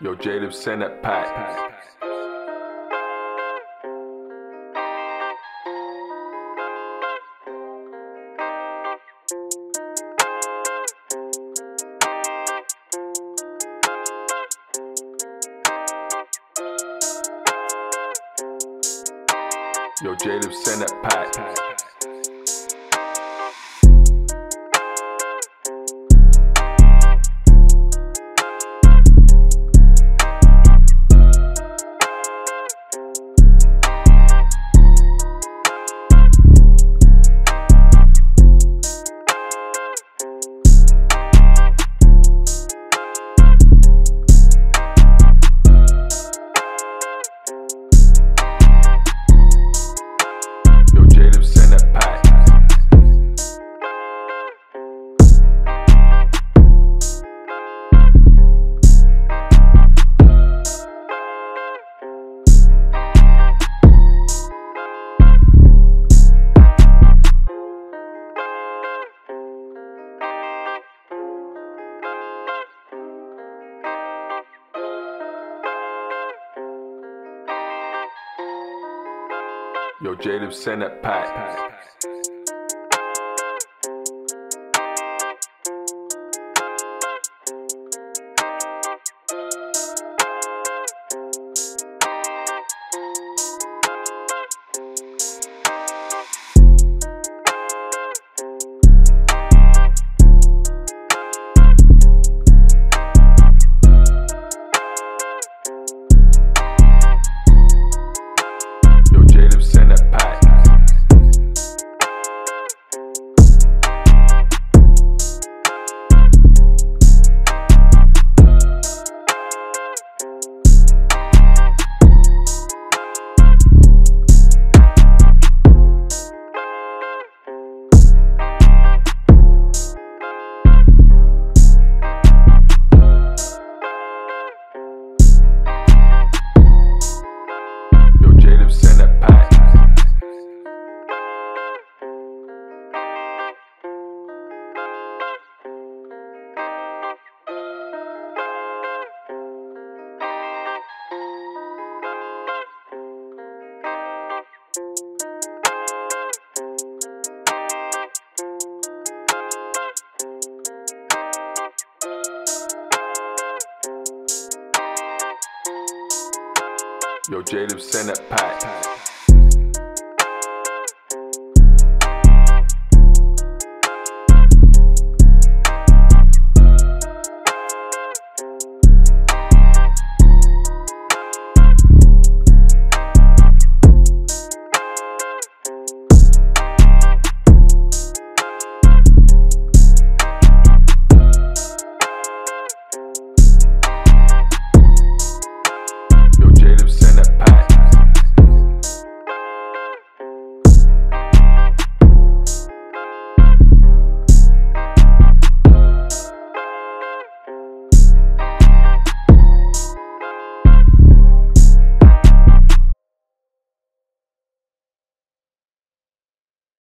Yo, J Lib, send that pack. Yo, J Lib, send that pack. Yo, J Lib, send that pack. Yo, J Lib, send that pack.